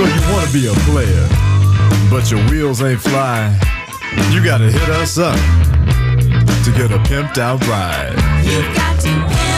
So you wanna be a player, but your wheels ain't fly. You gotta hit us up to get a pimped out ride. You've got to